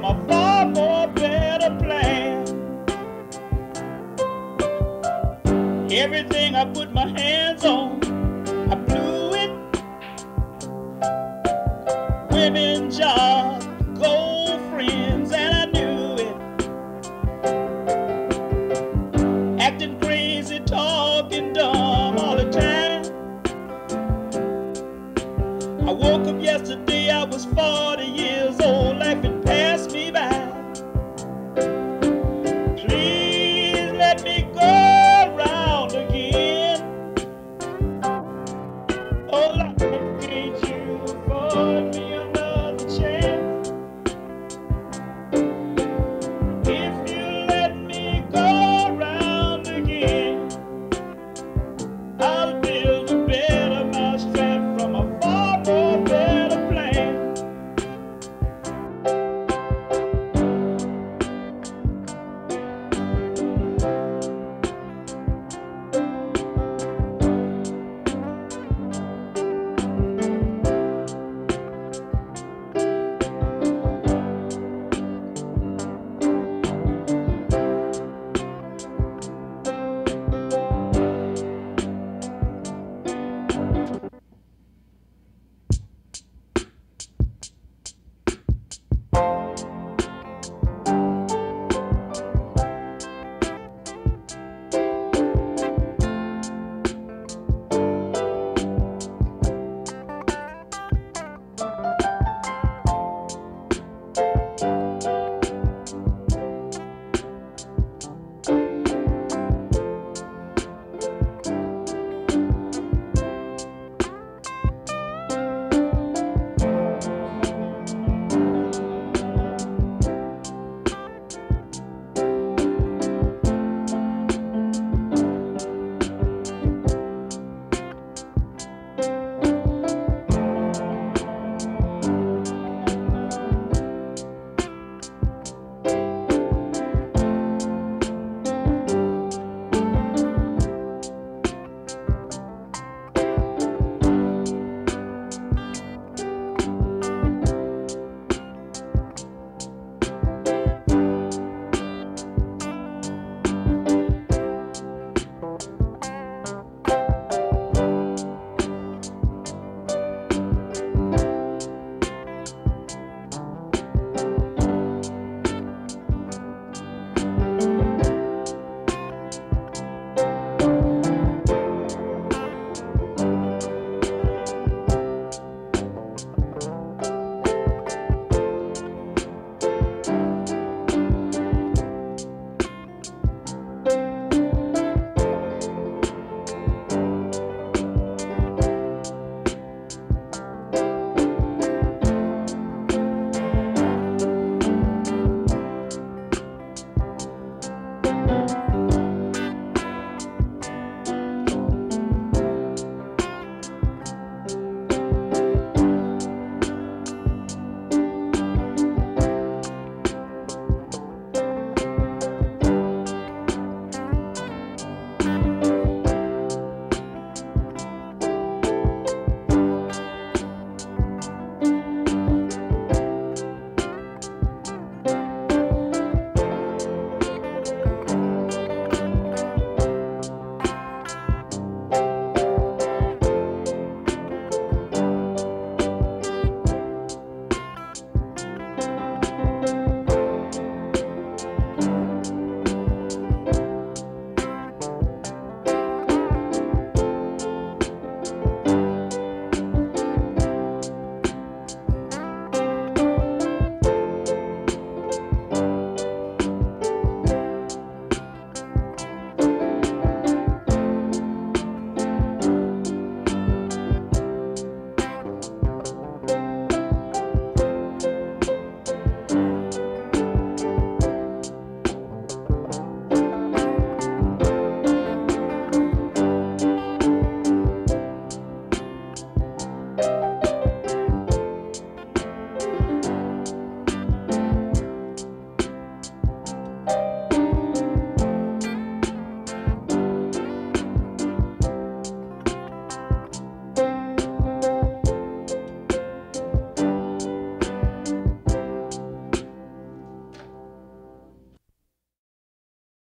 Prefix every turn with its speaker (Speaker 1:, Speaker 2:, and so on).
Speaker 1: from a far more better plan. Everything I put